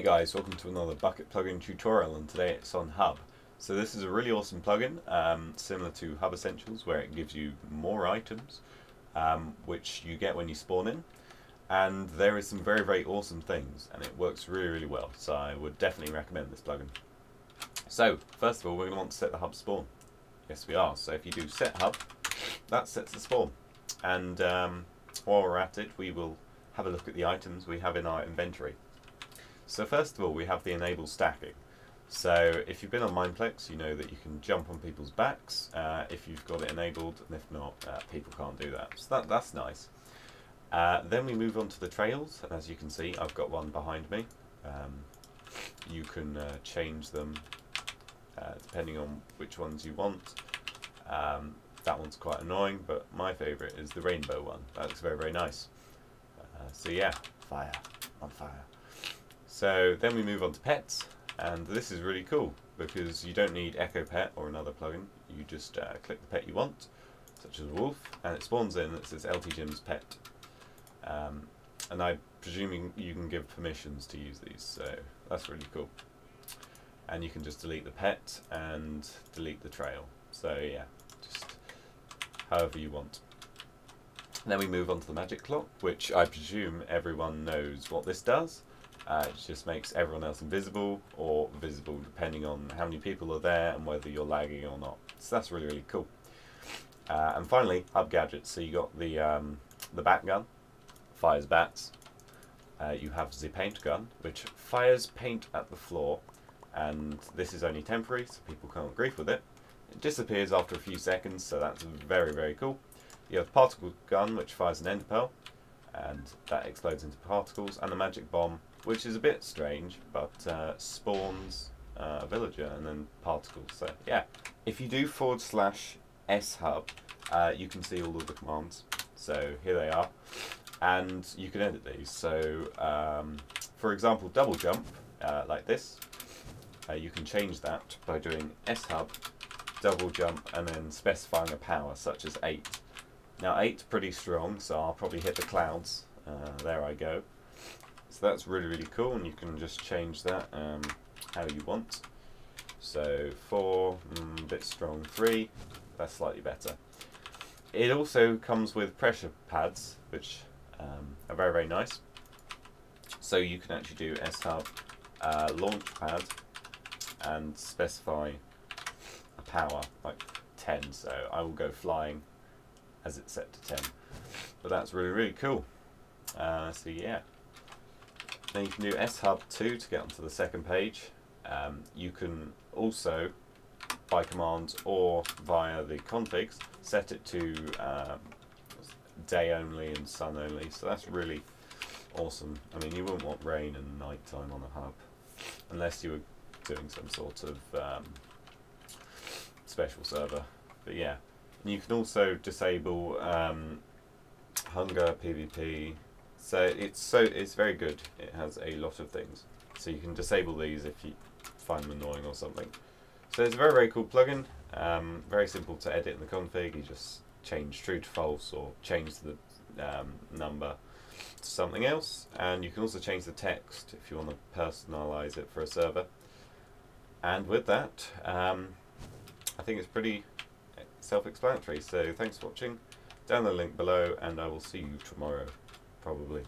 Hey guys, welcome to another Bukkit plugin tutorial and today it's on Hub. So this is a really awesome plugin, um, similar to Hub Essentials where it gives you more items um, which you get when you spawn in and there is some very very awesome things and it works really really well so I would definitely recommend this plugin. So first of all we're going to want to set the hub spawn. Yes we are, so if you do set hub that sets the spawn and um, while we're at it we will have a look at the items we have in our inventory. So first of all, we have the enable stacking. So if you've been on Mineplex, you know that you can jump on people's backs uh, if you've got it enabled, and if not, uh, people can't do that. So that, that's nice. Uh, then we move on to the trails, and as you can see, I've got one behind me. Um, you can uh, change them uh, depending on which ones you want. Um, that one's quite annoying, but my favourite is the rainbow one. That looks very, very nice. Uh, so yeah, fire, on fire. So then we move on to pets, and this is really cool because you don't need Echo Pet or another plugin. You just uh, click the pet you want, such as a wolf, and it spawns in that says LT Jim's pet. Um, and I presume you can give permissions to use these, so that's really cool. And you can just delete the pet and delete the trail. So yeah, just however you want. then we move on to the magic clock, which I presume everyone knows what this does. Uh, it just makes everyone else invisible or visible depending on how many people are there and whether you're lagging or not. So that's really, really cool. Uh, and finally, hub gadgets. So you got the um, the bat gun, fires bats. Uh, you have the paint gun, which fires paint at the floor, and this is only temporary, so people can't grief with it. It disappears after a few seconds, so that's very, very cool. You have the particle gun, which fires an ender pearl, and that explodes into particles, and the magic bomb, which is a bit strange, but uh, spawns uh, a villager and then particles. So yeah, if you do forward slash s hub, uh, you can see all of the commands. So here they are, and you can edit these. So um, for example, double jump uh, like this. Uh, you can change that by doing s hub, double jump, and then specifying a power such as eight. Now eight's pretty strong, so I'll probably hit the clouds. Uh, there I go. So that's really, really cool, and you can just change that um, how you want. So 4, mm, bit strong, 3, that's slightly better. It also comes with pressure pads, which um, are very, very nice. So you can actually do S-Hub uh, launch pad and specify a power, like 10, so I will go flying as it's set to 10. But that's really, really cool. Uh, so yeah. Then you can do shub 2 to get onto the second page. Um, you can also, by command or via the configs, set it to um, day only and sun only. So that's really awesome. I mean, you wouldn't want rain and nighttime on a hub unless you were doing some sort of um, special server. But yeah, you can also disable um, hunger, PvP, so it's so it's very good. It has a lot of things. So you can disable these if you find them annoying or something. So it's a very very cool plugin. Um, very simple to edit in the config. You just change true to false or change the um, number to something else. And you can also change the text if you want to personalize it for a server. And with that, um, I think it's pretty self-explanatory. So thanks for watching. Down the link below, and I will see you tomorrow probably.